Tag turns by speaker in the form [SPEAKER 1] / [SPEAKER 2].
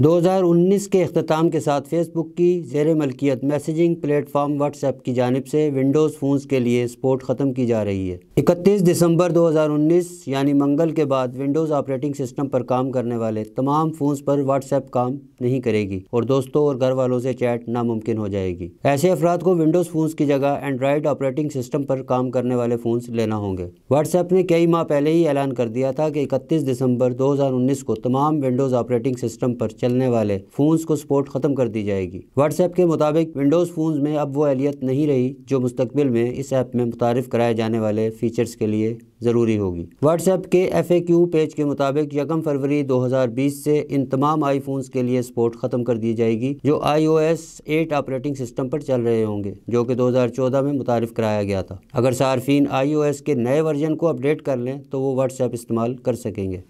[SPEAKER 1] 2019 के अख्ताम के साथ फेसबुक की जेर मलकियत मैसेजिंग प्लेटफॉर्म व्हाट्सएप की जानब से विंडोज़ फ़ोन्स के लिए सपोर्ट ख़त्म की जा रही है। 31 दिसंबर 2019 यानी मंगल के बाद विंडोज़ ऑपरेटिंग सिस्टम पर काम करने वाले तमाम फ़ोन्स पर व्हाट्सएप काम नहीं करेगी और दोस्तों और घर वालों से चैट नामुमकिन हो जाएगी। ऐसे अफराद को विंडोज़ फ़ोन्स की जगह एंड्रॉयड ऑपरेटिंग सिस्टम पर काम करने वाले फ़ोन्स लेना होंगे। व्हाट्सएप ने कई माह पहले ही ऐलान कर दिया था कि इकतीस दिसंबर दो को तमाम विंडोज़ ऑपरेटिंग सिस्टम पर चलने वाले फ़ोन्स को सपोर्ट ख़त्म कर दी जाएगी। व्हाट्सएप के मुताबिक विंडोज़ फ़ोन्स में अब वो अहलियत नहीं रही जो मुस्तबिल में इस ऐप में मुतारफ़ कराए जाने वाले फ़ीचर्स के लिए ज़रूरी होगी। व्हाट्सएप के एफ़ पेज के मुताबिक यकम फरवरी 2020 से इन तमाम आईफोन्स के लिए सपोर्ट ख़त्म कर दी जाएगी, जो I O S eight operating system पर चल रहे होंगे, जो कि 2014 में मुतारफ़ कराया गया था। अगर सार्फिन आई ओ एस के नए वर्जन को अपडेट कर लें तो वो व्हाट्सएप इस्तेमाल कर सकेंगे।